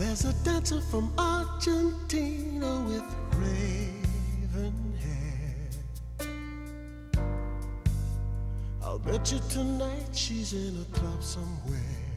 There's a dancer from Argentina with raven hair. I'll bet you tonight she's in a club somewhere.